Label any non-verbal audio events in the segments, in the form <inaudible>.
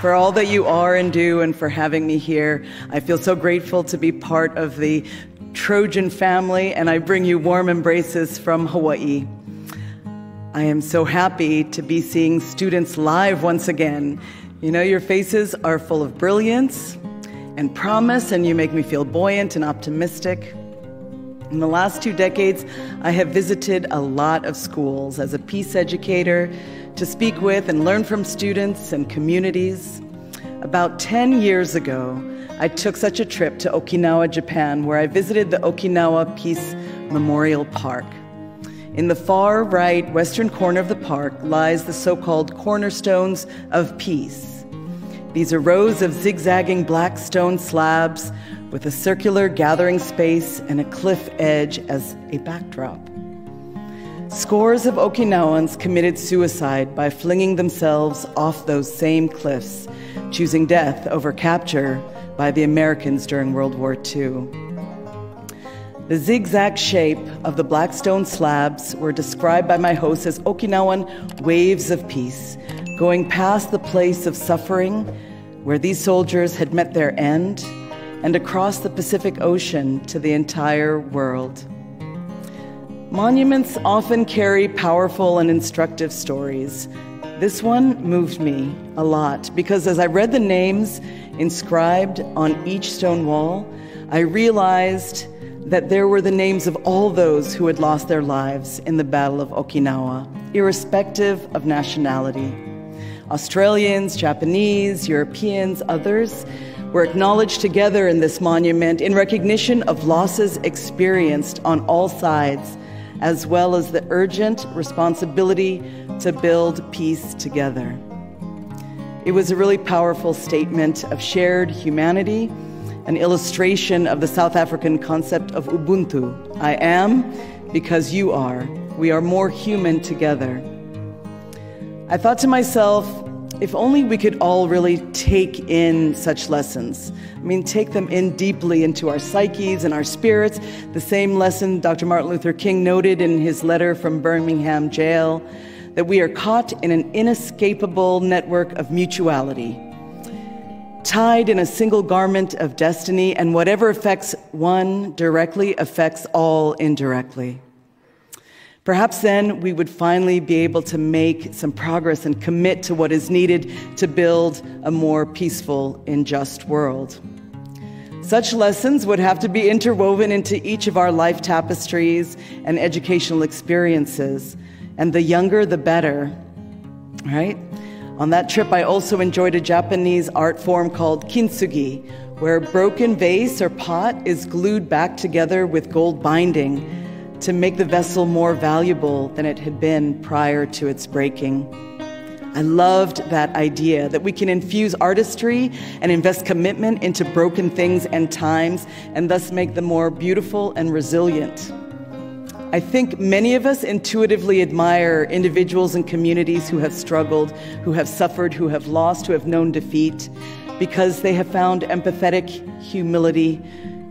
for all that you are and do and for having me here. I feel so grateful to be part of the Trojan family, and I bring you warm embraces from Hawaii. I am so happy to be seeing students live once again. You know, your faces are full of brilliance and promise, and you make me feel buoyant and optimistic. In the last two decades, I have visited a lot of schools as a peace educator to speak with and learn from students and communities. About 10 years ago, I took such a trip to Okinawa, Japan, where I visited the Okinawa Peace Memorial Park. In the far right western corner of the park lies the so called cornerstones of peace. These are rows of zigzagging black stone slabs with a circular gathering space and a cliff edge as a backdrop. Scores of Okinawans committed suicide by flinging themselves off those same cliffs, choosing death over capture by the Americans during World War II. The zigzag shape of the black stone slabs were described by my host as Okinawan waves of peace, going past the place of suffering where these soldiers had met their end and across the Pacific Ocean to the entire world. Monuments often carry powerful and instructive stories. This one moved me a lot because as I read the names inscribed on each stone wall, I realized that there were the names of all those who had lost their lives in the Battle of Okinawa, irrespective of nationality. Australians, Japanese, Europeans, others were acknowledged together in this monument in recognition of losses experienced on all sides, as well as the urgent responsibility to build peace together. It was a really powerful statement of shared humanity an illustration of the South African concept of Ubuntu. I am because you are. We are more human together. I thought to myself, if only we could all really take in such lessons. I mean, take them in deeply into our psyches and our spirits. The same lesson Dr. Martin Luther King noted in his letter from Birmingham jail that we are caught in an inescapable network of mutuality tied in a single garment of destiny, and whatever affects one directly affects all indirectly. Perhaps then we would finally be able to make some progress and commit to what is needed to build a more peaceful and just world. Such lessons would have to be interwoven into each of our life tapestries and educational experiences, and the younger the better, right? On that trip, I also enjoyed a Japanese art form called kintsugi, where a broken vase or pot is glued back together with gold binding to make the vessel more valuable than it had been prior to its breaking. I loved that idea that we can infuse artistry and invest commitment into broken things and times and thus make them more beautiful and resilient. I think many of us intuitively admire individuals and communities who have struggled, who have suffered, who have lost, who have known defeat, because they have found empathetic humility,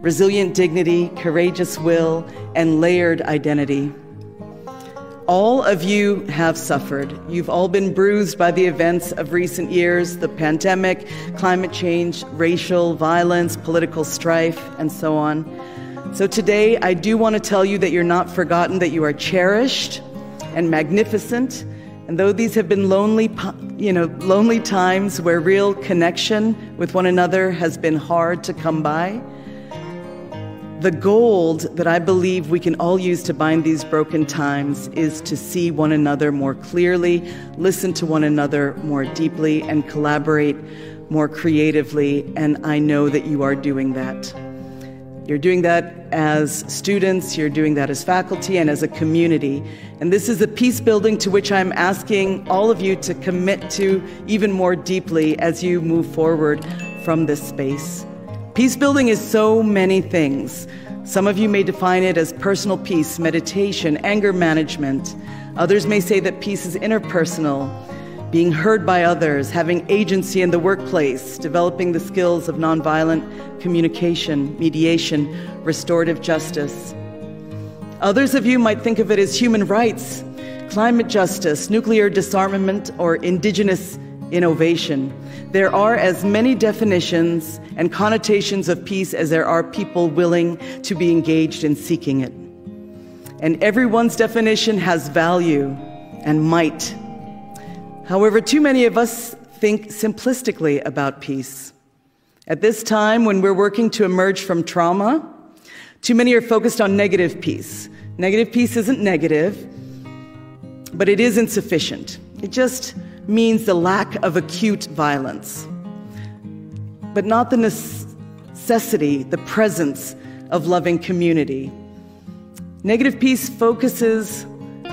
resilient dignity, courageous will, and layered identity. All of you have suffered. You've all been bruised by the events of recent years the pandemic, climate change, racial violence, political strife, and so on. So today, I do want to tell you that you're not forgotten, that you are cherished and magnificent. And though these have been lonely, you know, lonely times where real connection with one another has been hard to come by, the gold that I believe we can all use to bind these broken times is to see one another more clearly, listen to one another more deeply, and collaborate more creatively. And I know that you are doing that. You're doing that as students, you're doing that as faculty, and as a community. And this is a peace building to which I'm asking all of you to commit to even more deeply as you move forward from this space. Peace building is so many things. Some of you may define it as personal peace, meditation, anger management. Others may say that peace is interpersonal, being heard by others, having agency in the workplace, developing the skills of nonviolent communication, mediation, restorative justice. Others of you might think of it as human rights, climate justice, nuclear disarmament, or indigenous innovation. There are as many definitions and connotations of peace as there are people willing to be engaged in seeking it. And everyone's definition has value and might. However, too many of us think simplistically about peace. At this time, when we're working to emerge from trauma, too many are focused on negative peace. Negative peace isn't negative, but it is insufficient. It just means the lack of acute violence, but not the necessity, the presence of loving community. Negative peace focuses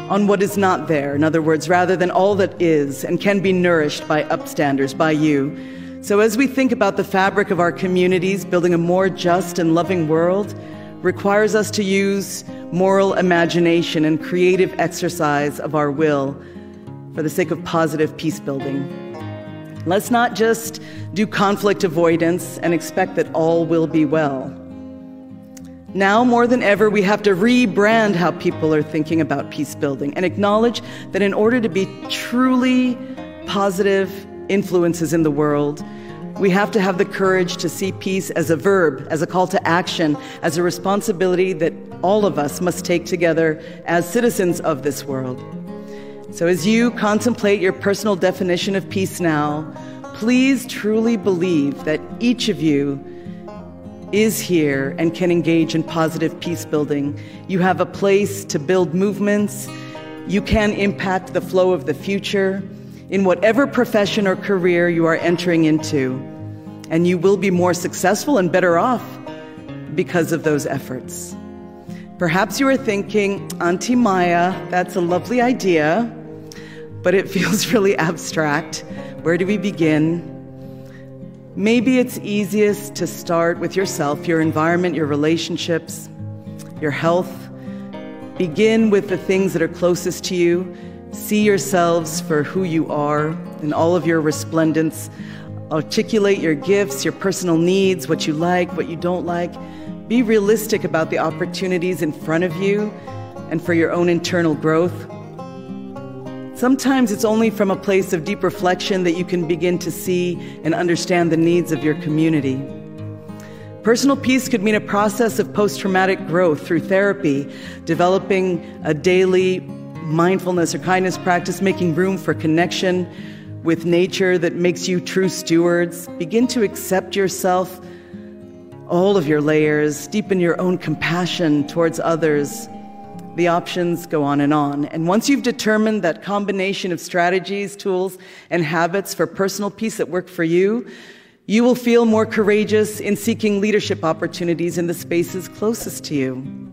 on what is not there, in other words, rather than all that is and can be nourished by upstanders, by you. So, as we think about the fabric of our communities, building a more just and loving world requires us to use moral imagination and creative exercise of our will for the sake of positive peace building. Let's not just do conflict avoidance and expect that all will be well. Now, more than ever, we have to rebrand how people are thinking about peace building and acknowledge that in order to be truly positive influences in the world, we have to have the courage to see peace as a verb, as a call to action, as a responsibility that all of us must take together as citizens of this world. So, as you contemplate your personal definition of peace now, please truly believe that each of you is here and can engage in positive peace building. You have a place to build movements. You can impact the flow of the future in whatever profession or career you are entering into. And you will be more successful and better off because of those efforts. Perhaps you are thinking, Auntie Maya, that's a lovely idea but it <laughs> feels really abstract. Where do we begin? Maybe it's easiest to start with yourself, your environment, your relationships, your health. Begin with the things that are closest to you. See yourselves for who you are in all of your resplendence. Articulate your gifts, your personal needs, what you like, what you don't like. Be realistic about the opportunities in front of you and for your own internal growth. Sometimes it's only from a place of deep reflection that you can begin to see and understand the needs of your community. Personal peace could mean a process of post traumatic growth through therapy, developing a daily mindfulness or kindness practice, making room for connection with nature that makes you true stewards. Begin to accept yourself, all of your layers, deepen your own compassion towards others the options go on and on. And once you've determined that combination of strategies, tools, and habits for personal peace that work for you, you will feel more courageous in seeking leadership opportunities in the spaces closest to you.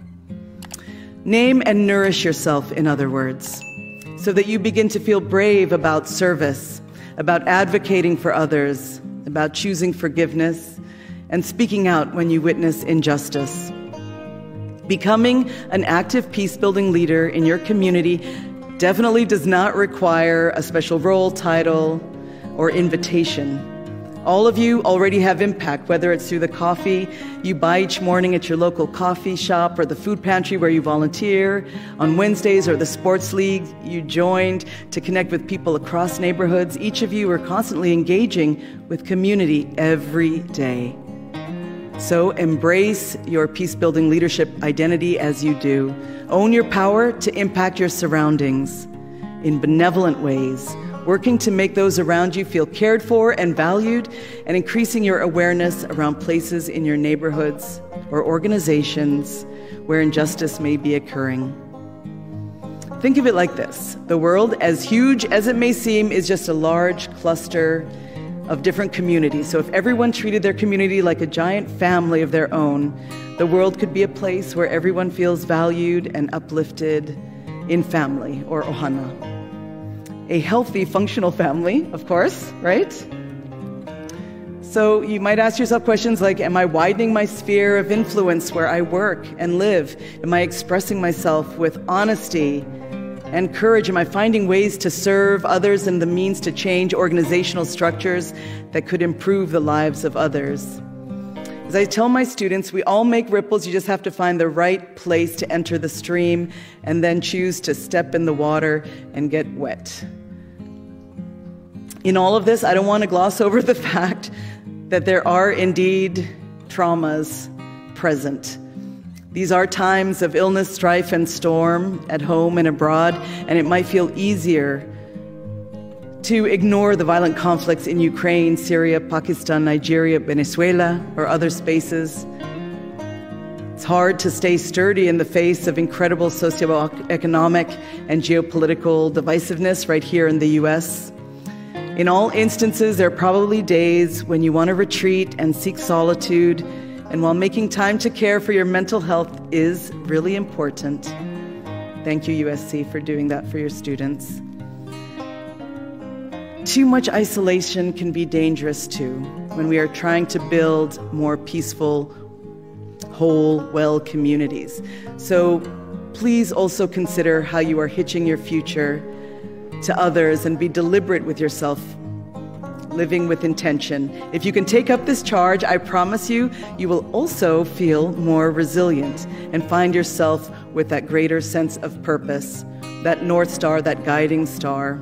Name and nourish yourself, in other words, so that you begin to feel brave about service, about advocating for others, about choosing forgiveness, and speaking out when you witness injustice. Becoming an active peace building leader in your community definitely does not require a special role, title, or invitation. All of you already have impact, whether it's through the coffee you buy each morning at your local coffee shop or the food pantry where you volunteer on Wednesdays or the sports league you joined to connect with people across neighborhoods. Each of you are constantly engaging with community every day. So embrace your peace building leadership identity as you do. Own your power to impact your surroundings in benevolent ways, working to make those around you feel cared for and valued, and increasing your awareness around places in your neighborhoods or organizations where injustice may be occurring. Think of it like this the world, as huge as it may seem, is just a large cluster of different communities. So if everyone treated their community like a giant family of their own, the world could be a place where everyone feels valued and uplifted in family or ohana. A healthy, functional family, of course, right? So you might ask yourself questions like Am I widening my sphere of influence where I work and live? Am I expressing myself with honesty and courage? Am I finding ways to serve others and the means to change organizational structures that could improve the lives of others? As I tell my students, we all make ripples. You just have to find the right place to enter the stream and then choose to step in the water and get wet. In all of this, I don't want to gloss over the <laughs> fact that there are indeed traumas present. These are times of illness, strife, and storm at home and abroad, and it might feel easier to ignore the violent conflicts in Ukraine, Syria, Pakistan, Nigeria, Venezuela, or other spaces. It's hard to stay sturdy in the face of incredible socioeconomic and geopolitical divisiveness right here in the US. In all instances, there are probably days when you want to retreat and seek solitude, and while making time to care for your mental health is really important. Thank you, USC, for doing that for your students. Too much isolation can be dangerous too when we are trying to build more peaceful, whole, well communities. So please also consider how you are hitching your future to others and be deliberate with yourself, living with intention. If you can take up this charge, I promise you, you will also feel more resilient and find yourself with that greater sense of purpose, that North Star, that guiding star.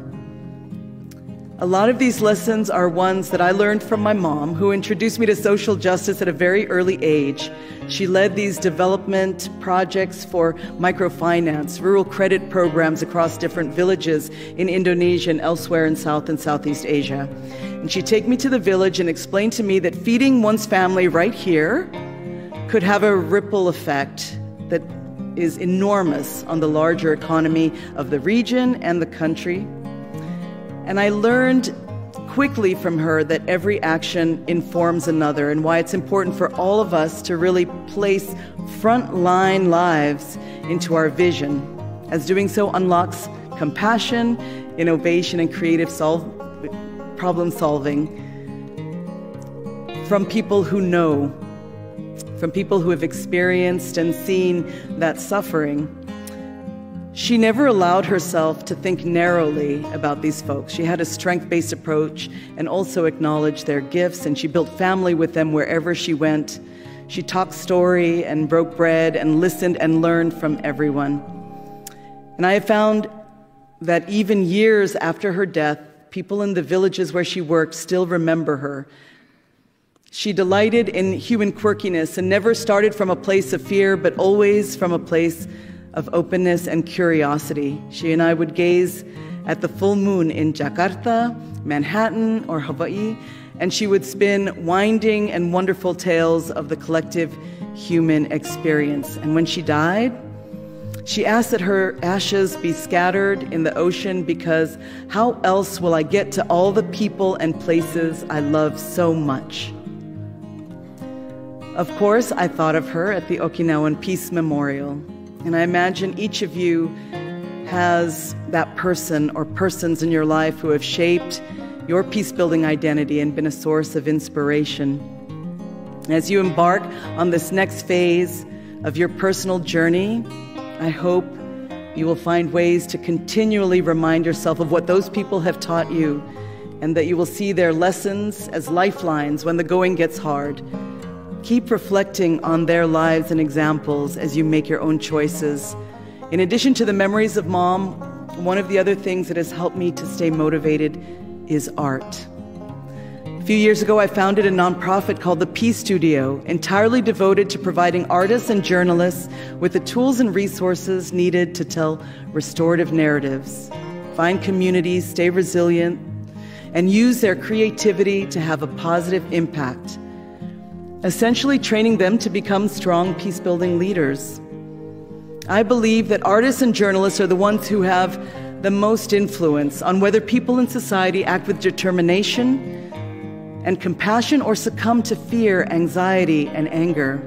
A lot of these lessons are ones that I learned from my mom, who introduced me to social justice at a very early age. She led these development projects for microfinance, rural credit programs across different villages in Indonesia and elsewhere in South and Southeast Asia. And she'd take me to the village and explain to me that feeding one's family right here could have a ripple effect that is enormous on the larger economy of the region and the country. And I learned quickly from her that every action informs another and why it's important for all of us to really place frontline lives into our vision, as doing so unlocks compassion, innovation, and creative solve, problem solving from people who know, from people who have experienced and seen that suffering. She never allowed herself to think narrowly about these folks. She had a strength based approach and also acknowledged their gifts, and she built family with them wherever she went. She talked story and broke bread and listened and learned from everyone. And I have found that even years after her death, people in the villages where she worked still remember her. She delighted in human quirkiness and never started from a place of fear, but always from a place of openness and curiosity. She and I would gaze at the full moon in Jakarta, Manhattan, or Hawaii, and she would spin winding and wonderful tales of the collective human experience. And when she died, she asked that her ashes be scattered in the ocean because how else will I get to all the people and places I love so much? Of course, I thought of her at the Okinawan Peace Memorial. And I imagine each of you has that person or persons in your life who have shaped your peace building identity and been a source of inspiration. As you embark on this next phase of your personal journey, I hope you will find ways to continually remind yourself of what those people have taught you and that you will see their lessons as lifelines when the going gets hard Keep reflecting on their lives and examples as you make your own choices. In addition to the memories of mom, one of the other things that has helped me to stay motivated is art. A few years ago, I founded a nonprofit called the Peace Studio, entirely devoted to providing artists and journalists with the tools and resources needed to tell restorative narratives, find communities, stay resilient, and use their creativity to have a positive impact essentially training them to become strong peace building leaders. I believe that artists and journalists are the ones who have the most influence on whether people in society act with determination and compassion or succumb to fear, anxiety, and anger.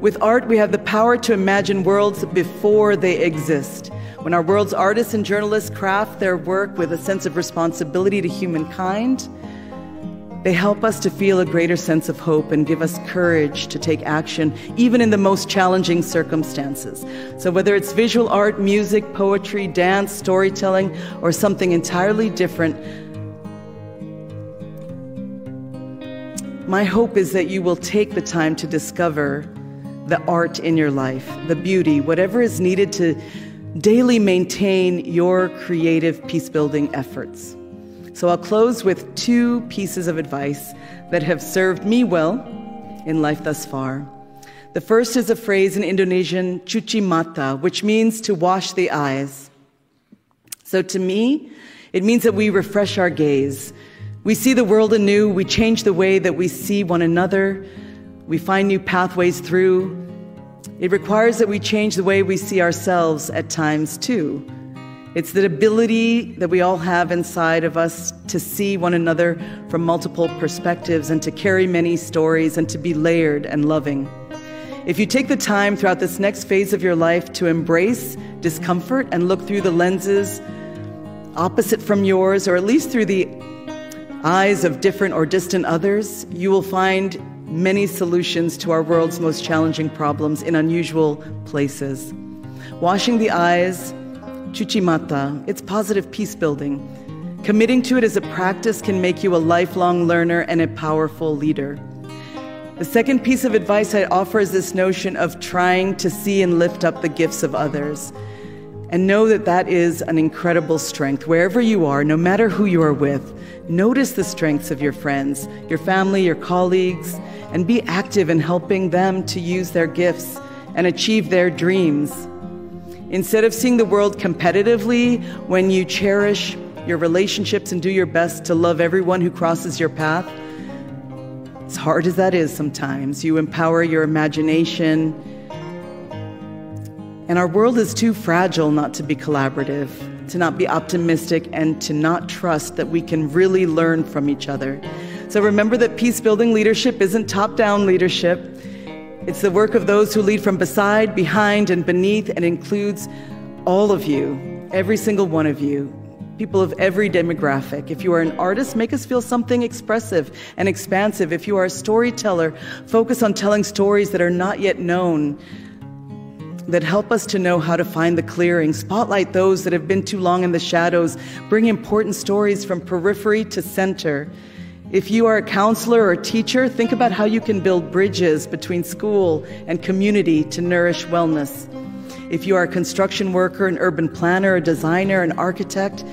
With art, we have the power to imagine worlds before they exist. When our world's artists and journalists craft their work with a sense of responsibility to humankind, they help us to feel a greater sense of hope and give us courage to take action, even in the most challenging circumstances. So, whether it's visual art, music, poetry, dance, storytelling, or something entirely different, my hope is that you will take the time to discover the art in your life, the beauty, whatever is needed to daily maintain your creative peace building efforts. So I'll close with two pieces of advice that have served me well in life thus far. The first is a phrase in Indonesian, cuci mata, which means to wash the eyes. So to me, it means that we refresh our gaze. We see the world anew, we change the way that we see one another, we find new pathways through. It requires that we change the way we see ourselves at times too. It's the ability that we all have inside of us to see one another from multiple perspectives and to carry many stories and to be layered and loving. If you take the time throughout this next phase of your life to embrace discomfort and look through the lenses opposite from yours, or at least through the eyes of different or distant others, you will find many solutions to our world's most challenging problems in unusual places. Washing the eyes, cuci mata, it's positive peace building. Committing to it as a practice can make you a lifelong learner and a powerful leader. The second piece of advice I offer is this notion of trying to see and lift up the gifts of others. And know that that is an incredible strength. Wherever you are, no matter who you are with, notice the strengths of your friends, your family, your colleagues, and be active in helping them to use their gifts and achieve their dreams. Instead of seeing the world competitively, when you cherish your relationships and do your best to love everyone who crosses your path, as hard as that is sometimes, you empower your imagination and our world is too fragile not to be collaborative, to not be optimistic, and to not trust that we can really learn from each other. So remember that peace building leadership isn't top down leadership. It's the work of those who lead from beside, behind, and beneath, and includes all of you, every single one of you, people of every demographic. If you are an artist, make us feel something expressive and expansive. If you are a storyteller, focus on telling stories that are not yet known that help us to know how to find the clearing, spotlight those that have been too long in the shadows, bring important stories from periphery to center. If you are a counselor or a teacher, think about how you can build bridges between school and community to nourish wellness. If you are a construction worker, an urban planner, a designer, an architect,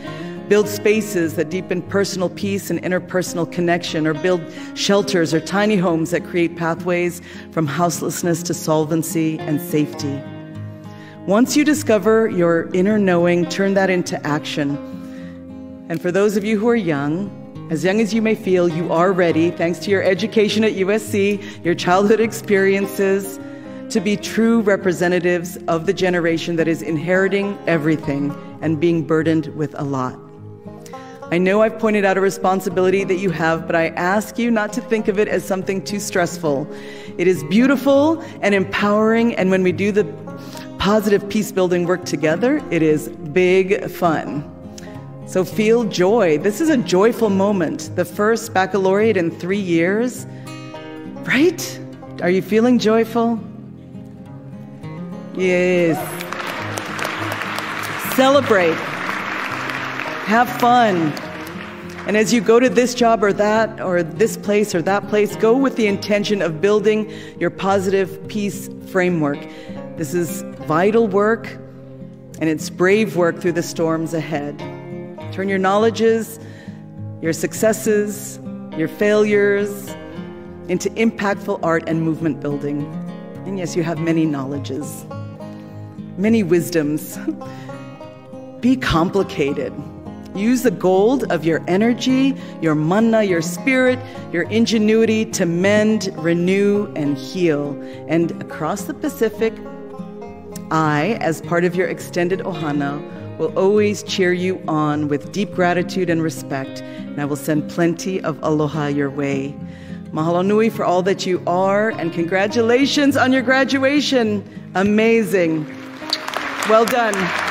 build spaces that deepen personal peace and interpersonal connection, or build shelters or tiny homes that create pathways from houselessness to solvency and safety. Once you discover your inner knowing, turn that into action. And for those of you who are young, as young as you may feel, you are ready, thanks to your education at USC, your childhood experiences, to be true representatives of the generation that is inheriting everything and being burdened with a lot. I know I've pointed out a responsibility that you have, but I ask you not to think of it as something too stressful. It is beautiful and empowering, and when we do the positive peace building work together, it is big fun. So feel joy. This is a joyful moment. The first baccalaureate in three years, right? Are you feeling joyful? Yes. Celebrate. Have fun. And as you go to this job or that, or this place or that place, go with the intention of building your positive peace framework. This is vital work, and it's brave work through the storms ahead. Turn your knowledges, your successes, your failures into impactful art and movement building. And yes, you have many knowledges, many wisdoms. <laughs> Be complicated. Use the gold of your energy, your mana, your spirit, your ingenuity to mend, renew, and heal. And across the Pacific, I, as part of your extended ohana, will always cheer you on with deep gratitude and respect, and I will send plenty of aloha your way. Mahalo nui for all that you are, and congratulations on your graduation. Amazing. Well done.